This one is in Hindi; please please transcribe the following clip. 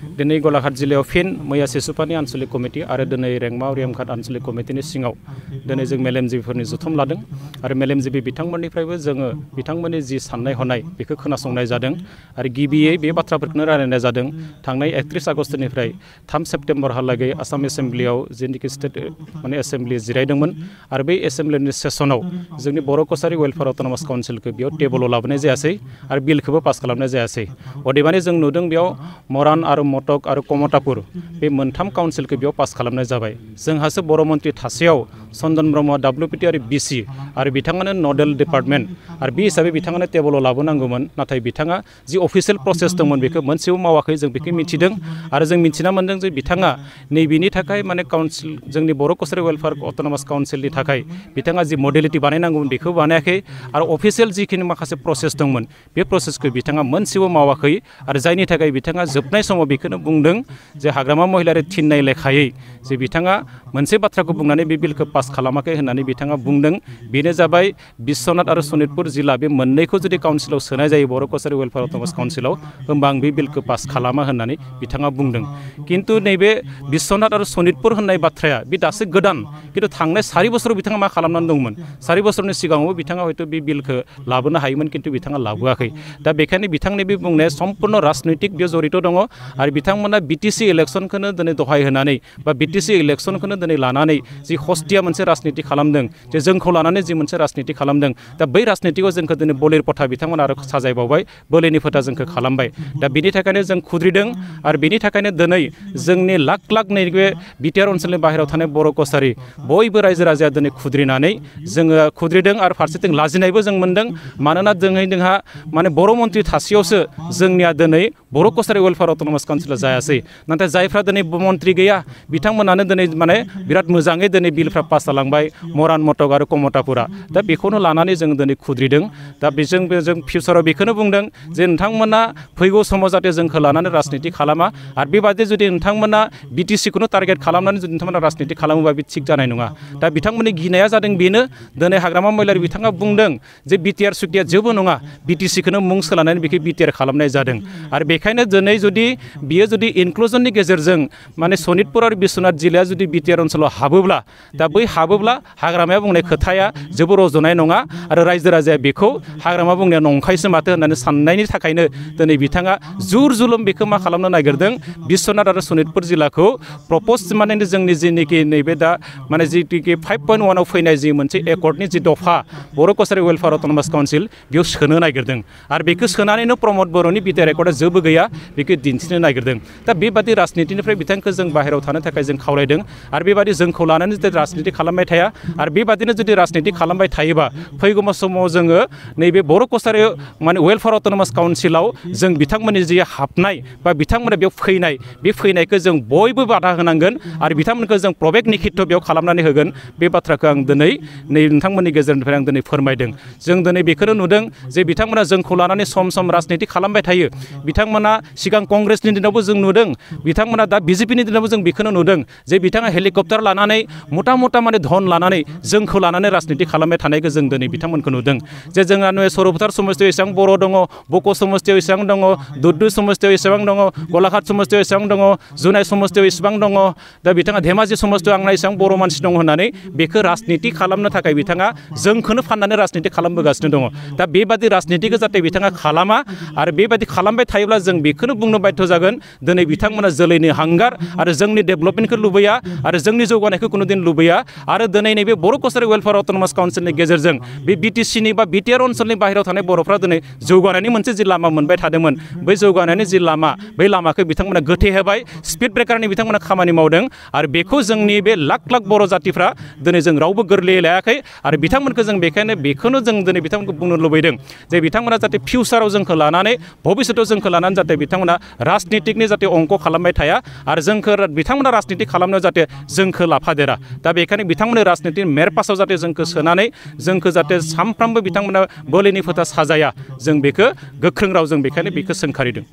दिनै गलाघाट जिल्लायाव फिन मैया सिसुपानि आनसलिक कमिटि आरो दिनै रेंमा रियामघाट आनसलिक कमिटिनि सिङाव दिनै जों मेलेमजिबिफोरनि जथुम लादों आरो मेलेमजिबि बिथांमोननिफ्रायबो जोङो बिथांमोननि जि साननाय हनाय बेखौ खोनासंनाय जादों आरो गिबियै बे बाथ्राफोरखौनो रायलायनाय जादों थांनाय एकथ्रिस आगष्टनिफ्राय थाम सेप्तेम्बरहालागै आसाम एसेम्ब्लियाव जेनिखि स्टेट, माने एसेम्ब्लि जिरायदोंमोन आरो बै एसेम्ब्लिनि सेसनाव जोंनि बर' कसारि वेलफेयार अट'नमास काउन्सिलखौ बेयाव टेबोलाव लाबोनाय जायासै आरो बिलखौबो पास खालामनाय जायासै। अदेबानि जों नुदों बेयाव मरान आरो मटक आरो कमतापुर बे मोनथाम काउन्सिलखौ बेयाव पास खालामनाय जाबाय जोंहासो बर' मन्त्रि थासेयाव चन्दन ब्रह्म डाब्लिउपिटि आरो बिसि आरो बिथाङानो नडेल डिपार्टमेन्ट आरो बे हिसाबै बिथाङानो टेबोलाव लाबोनांगौमोन नाथाय बिथाङा जि अफिसियेल प्रसेस दंमोन बेखौ मोनसेबो मावाखै जों बेखौ मिथिदों आरो जों मिथिना मोन्दों जे बिथाङा नैबेनि थाखाय माने काउन्सिल जोंनि बर' कसारि वेलफेयार अट'नमास काउन्सिलनि थाखाय बिथाङा जि मडेलिटि बानायनांगौमोन बेखौ बानायाखै आरो अफिसियेल जिखिनि माखासे प्रसेस दंमोन बे प्रसेसखौ बिथाङा मोनसेबो मावाखै आरो जायनि थाखाय बिथाङा जोबनाय समाव बेखौनो बुंदों जे हाग्रामा महिलारि थिननाय लेखायै जे बिथाङा मोनसे बाथ्राखौ बुंनानै बे बिलखौ पास खालामाखै होननानै बिथाङा बुंदों। बेनो जाबाय बिश्वनाथ आरो सनितपुर जिल्ला बे मोननैखौ जुदि काउन्सिलाव सोनाय जायो बर' कसारि वेलफेयार अट'नमास काउन्सिलाव, होमबा आं बे बिलखौ पास खालामा होननानै बिथाङा बुंदों। खिन्थु नैबे बिश्वनाथ आरो सनितपुर होननाय बाथ्राया बे दासो गोदान। खिन्थु थांनाय सारि बोसोराव बिथाङा मा खालामनानै दंमोन? सारि बोसोरनि सिगाङावबो बिथाङा हयथ' बे बिलखौ लाबोनो हायोमोन खिन्थु बिथाङा लाबोआखै। दा बेखायनो बिथांनि बे बुंनाया सम्पुर्ण राजनैतिक बेयाव जड़ित दङ आरो बिथांमोना बिटिसि इलेक्सनखौनो दिनै दहाय होनानै बा बिटिसि इलेक्सनखौनो दिनै लानानै जि हस्तिया मोनसे राजनिति खालामदों, जे जोंखौ लानानै जि मोनसे राजनिति खालामदों, दा बै राजनितिखौ जोंखौ दिनै बलिर पथा बिथांमोना आरो साजायबावबाय, बोलिनि फोथा जोंखौ खालामबाय। दा बिनि थाखायनो जों खुद्रिदों आरो बिनि थाखायनो दिनै जोंनि लाख लाख नैबे बिटिआर ओनसोलनि बाहेरायाव थानाय बर' कसारि बयबो रायजो राजाया दिनै खुद्रिनानै जोङो खुद्रिदों आरो फारसेथिं लाजिनायबो जों मोन्दों, मानोना दिनै जोंहा माने बर' मन्त्रि थासेयावसो जोंनिया दिनै बर' कसारि वेलफेयार अट'नमास काउन्सिला जायासै। नाथाय जायफ्रा दिनै मन्त्रि गैया, बिथांमोनानो दिनै माने बिराद मोजाङै दिनै बिलफ्रा पास जालांबाय मरान मटक आरो कमतापुरा दा बेखौनो लानानै जों दिनै खुद्रिदों। दा बेजों जों फिउचाराव बेखौनो बुंदों जे नोंथांमोना फैगौ समाव जाहाथे जोंखौ लानानै राजनिति खालामा। आरो बेबादि जुदि नोंथांमोना बिटिसिखौनो टारगेट खालामनानै जुदि नोंथांमोना राजनिति खालामोबा बे थिग जानाय नङा। दा बिथांमोननि गिनाया जादों बेनो दिनै हाग्रामा महिलारि बिथाङा बुंदों जे बिटिआर सुटिया जेबो नङा, बिटिसिखौनो मुं सोलानानै बेखौ बिटिआर खालामनाय जादों। आरो बेखायनो दिनै जुदि बियो जुदि इनक्लुजननि गेजेरजों माने सनितपुर आरो बिश्वनाथ जिल्लाया जुदि बिटिआर ओनसोलाव हाबोब्ला, दा बै हाबोब्ला हाग्रामाया बुंनाय खोथाया जेबो रज'नाय नङा आरो रायजो राजाया बेखौ हाग्रामा बुंनाया नंखायसो माथो होननानै साननायनि थाखायनो दिनै बिथाङा जुर जुलुम बेखौ मा खालामनो नागिरदों? बिश्वनाथ आरो सनितपुर जिल्लाखौ प्रपस माने जोंनि जिनिखि नैबे दा माने जिथुखि फाइभ पइन्ट वानाव फैनाय जि मोनसे एकर्डनि जि दफ़ा बर' कसारि वेलफेयार अट'नमास काउन्सिल बेयाव सोनो नागिरदों। आरो बेखौ सोनानैनो प्रमद बर'नि बिटिआर रेकर्डआ जेबो गैया बेखौ दिन्थिनो नागिरदों। दा बेबादि राजनितिनिफ्राय बिथांखौ जों बाहेरायाव थानो थाखाय जों खावलायदों। आरो बेबादि जोंखौ लानानै राजनिति खालामबाय थाया। आरो बेबादिनो जुदि राजनिति खालामबाय थायोबा फैगौ समाव जोङो नैबे बर' कसारि माने वेलफेयार अट'नमास काउन्सिलाव जों बिथांमोननि जि हाबनाय बा बिथांमोना बेयाव फैनाय, बे फैनायखौ जों बयबो बादा होनांगोन आरो बिथांमोनखौ जों प्रबेक निखित्त बेयाव खालामनानै होगोन। बे बाथ्राखौ आं दिनै नै नोंथांमोननि गेजेरनिफ्राय आं दिनै फोरमायदों। जों दिनै बेखौनो नुदों जे बिथांमोना जोंखौ लानानै सम सम राजनिति खालामबाय थायो। बिथांमोना सिगां कंग्रेसनि दिनावबो जों नुदों। बिथांमोना दा बिजेपिनि दिनावबो जों बेखौनो नुदों जे बिथाङा हेलिकप्टार लानानै मथा मथा माने धन लानानै, जोंखौ लानानै राजनिति खालामबाय थानायखौ जों दिनै बिथांमोनखौ नुदों। जे जोंहा नै सरभटार समस्तियाव एसेबां बर' दङ, बक' समस्तियाव एसेबां दङ, दुद्दु समस्तियाव एसेबां दङ, गलाघाट समस्तियाव एसेबां दङ, जुनाय समस्तियाव एसेबां दङ, दा बिथाङा धेमाजि समस्तियाव आंना एसेबां बर' मानसि दं होननानै बेखौ राजनिति खालामनो थाखाय बिथाङा जोंखौनो फाननानै राजनिति खालामबोगासिनो दङ। दा बेबादि राजनितिखौ जाहाथे बिथाङा खालामा आरो बेबादि खालामबाय थायोब्ला जों बेखौनो बुंनो बाध्य जागोन, दिनै बिथांमोना जोलैनि हांगार आरो जोंनि डेभेलपमेन्टखौ लुबैया आरो जोंनि जौगानायखौ कुनु लुबैया आरो दिनै नैबे बर' कसारि वेलफेयार अट'नमास काउन्सिलनि गेजेरजों बे बिटिसिनि बा बिटिआर ओनसोलनि बाहेरायाव थानाय बर'फ्रा दिनै जौगानायनि मोनसे जि लामा मोनबाय थादोंमोन। बै जौगानायनि जि लामा, बै लामाखौ बिथांमोना गोथे होबाय स्पिड ब्रेकारनि बिथांमोना खामानि मावदों आरो बेखौ जोंनि बे लाख लाख बर' जातिफ्रा दिनै जों रावबो गोरलैयै लायाखै आरो बिथांमोनखौ जों बेखायनो बेखौनो जों दिनै बिथांमोनखौ बुंनो लुबैदों जे बिथांमोना जाहाथे फिउचाराव जोंखौ लानानै भबिष्यतआव जोंखौ लानानै जाहाथे बिथांमोना राजनितिकनि जाहाथे अंक खालामबाय थाया आरो जोंखौ बिथांमोना राजनिति खालामनायाव जाहाथे जोंखौ लाफादेरा। दा बेखायनो बिथांमोननि राजनिति मेरपासाव जाहाथे जोंखौ सोनानै, जोंखौ जाहाथे सानफ्रामबो बिथांमोना बोलिनि फोथा साजाया, जों बेखौ गोख्रों रावजों बेखायनो बेखौ सोंखारिदों।